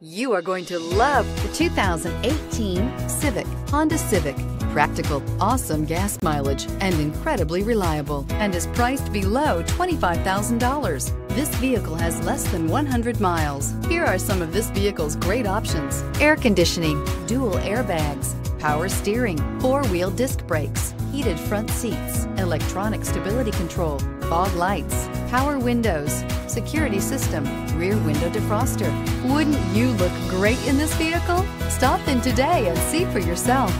You are going to love the 2018 Civic, Honda Civic. Practical, awesome gas mileage, and incredibly reliable, and is priced below $25,000. This vehicle has less than 100 miles. Here are some of this vehicle's great options. Air conditioning, dual airbags, power steering, four-wheel disc brakes, heated front seats, electronic stability control, fog lights, power windows, security system, rear window defroster. Wouldn't you look great in this vehicle? Stop in today and see for yourself.